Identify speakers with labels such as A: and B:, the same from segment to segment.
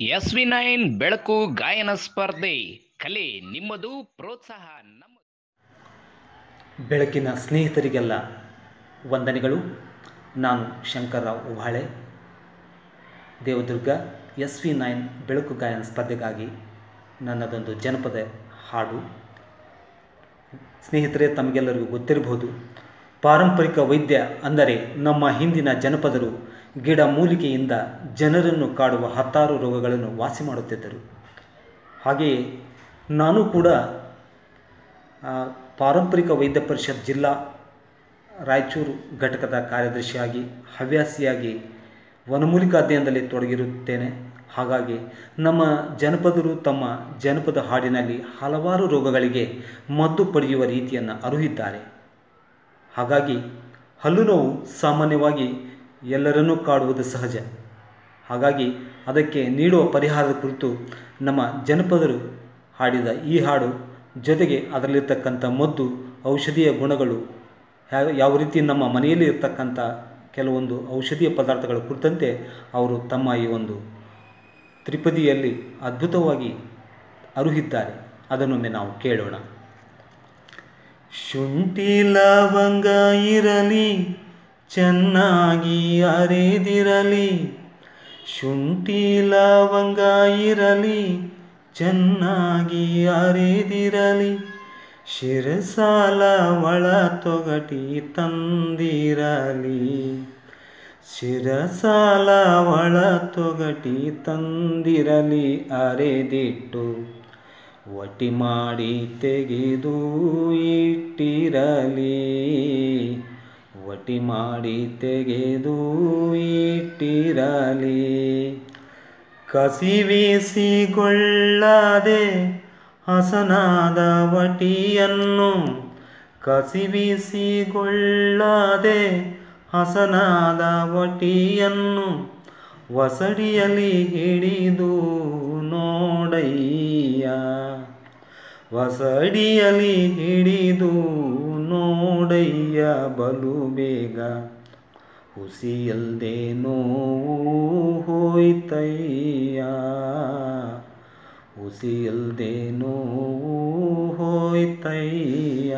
A: S V nine ಬೆಳಕು ಗಾಯನ ಸ್ಪರ್ಧೆ. ಕಲೆ ನಿಮ್ಮದು, ಪ್ರೋತ್ಸಾಹ ನಮ್ಮ
B: ಬೆಳಕಿನ ಸ್ನೇಹಿತರಿಗೆಲ್ಲ ವಂದನೆಗಳು. ನಾನು Shankarrao Ubale Devadurga S V nine ಬೆಳಕು ಗಾಯನ ಸ್ಪರ್ಧೆಗಾಗಿ ನನ್ನದೊಂದು ಜನಪದ ಹಾಡು. ಸ್ನೇಹಿತರೆ, ತಮಗೆಲ್ಲರಿಗೂ ಗೊತ್ತಿರಬಹುದು ಪಾರಂಪರಿಕ ವೈದ್ಯ ಅಂದರೆ ನಮ್ಮ ಹಿಂದಿನ ಜನಪದರು ಗಿಡ ಮೂಲಿಕೆಯಿಂದ ಜನರನ್ನು ಕಾಡುವ ಹತ್ತಾರು ರೋಗಗಳನ್ನು ವಾಸಿ ಮಾಡುತ್ತಿದ್ದರು. ಹಾಗೆಯೇ ನಾನು ಕೂಡ ಪಾರಂಪರಿಕ ವೈದ್ಯ ಪರಿಷತ್ ಜಿಲ್ಲಾ ರಾಯಚೂರು ಘಟಕದ ಕಾರ್ಯದರ್ಶಿಯಾಗಿ, ಹವ್ಯಾಸಿಯಾಗಿ ವನಮೂಲಿಕಾ ಅಧ್ಯಯನದಲ್ಲಿ ತೊಡಗಿರುತ್ತೇನೆ. ಹಾಗಾಗಿ ನಮ್ಮ ಜನಪದರು ತಮ್ಮ ಜನಪದ ಹಾಡಿನಲ್ಲಿ ಹಲವಾರು ರೋಗಗಳಿಗೆ ಮದ್ದು ಪಡೆಯುವ ರೀತಿಯನ್ನು ಅರುಹಿದ್ದಾರೆ ಹಾಗಾಗಿ ಹಲ್ಲು ನೋವು ಸಾಮಾನ್ಯವಾಗಿ ಎಲ್ಲರನ್ನೂ ಕಾಡುವುದು ಸಹಜ. ಹಾಗಾಗಿ ಅದಕ್ಕೆ ನೀಡುವ ಪರಿಹಾರದ ಕುರಿತು ನಮ್ಮ ಜನಪದರು ಹಾಡಿದ ಈ ಹಾಡು ಜೊತೆಗೆ ಅದರಲ್ಲಿರ್ತಕ್ಕಂಥ ಮದ್ದು, ಔಷಧೀಯ ಗುಣಗಳು ಯಾವ ರೀತಿ ನಮ್ಮ ಮನೆಯಲ್ಲಿ ಇರ್ತಕ್ಕಂಥ ಕೆಲವೊಂದು ಔಷಧೀಯ ಪದಾರ್ಥಗಳ ಕುರಿತಂತೆ ಅವರು ತಮ್ಮ ಈ ಒಂದು ತ್ರಿಪದಿಯಲ್ಲಿ ಅದ್ಭುತವಾಗಿ ಅರುಹಿದ್ದಾರೆ. ಅದನ್ನೊಮ್ಮೆ ನಾವು ಕೇಳೋಣ. ಶುಂಠಿ ಲವಂಗ ಇರಲಿ, ಚೆನ್ನಾಗಿ ಅರೆದಿರಲಿ. ಶುಂಠಿ ಲವಂಗ ಇರಲಿ, ಚೆನ್ನಾಗಿ ಅರೆದಿರಲಿ. ಶಿರಸಾಲ ಒಳ ತೊಗಟಿ ತಂದಿರಲಿ. ಶಿರಸಾಲ ಒಳ ತೊಗಟಿ ತಂದಿರಲಿ, ಅರೆದಿಟ್ಟು. ಒಟಿ ಮಾಡಿ ತೆಗೆದು ಇಟ್ಟಿರಲಿ. ಒಟಿ ಮಾಡಿ ತೆಗೆದು ಇಟ್ಟಿರಲಿ. ಕಸಿವಿಸಿಗೊಳ್ಳದೆ ಹಸನಾದ ವಟಿಯನ್ನು ಕಸಿವಿಸಿಗೊಳ್ಳದೆ ಹಸನಾದ ವಟಿಯನ್ನು ವಸಡಿಯಲ್ಲಿ ಹಿಡಿದು ನೋಡಯ್ಯ. ವಸಡಿಯಲಿ ಹಿಡಿದು ನೋಡಯ್ಯ ಬಲು ಬೇಗ. ಹುಸಿಯಲ್ದೆ ನೋವು ಹೋಯ್ತಯ್ಯ. ಹುಸಿಯಲ್ದೆ ನೋವು ಹೋಯ್ತಯ್ಯ.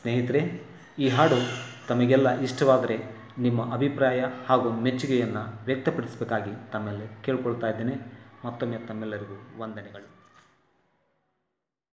B: ಸ್ನೇಹಿತರೆ, ಈ ಹಾಡು ತಮಗೆಲ್ಲ ಇಷ್ಟವಾದರೆ ನಿಮ್ಮ ಅಭಿಪ್ರಾಯ ಹಾಗೂ ಮೆಚ್ಚುಗೆಯನ್ನು ವ್ಯಕ್ತಪಡಿಸಬೇಕಾಗಿ ತಮ್ಮಲ್ಲಿ ಕೇಳ್ಕೊಳ್ತಾ ಇದ್ದೇನೆ. ಮತ್ತೊಮ್ಮೆ ತಮ್ಮೆಲ್ಲರಿಗೂ ವಂದನೆಗಳು.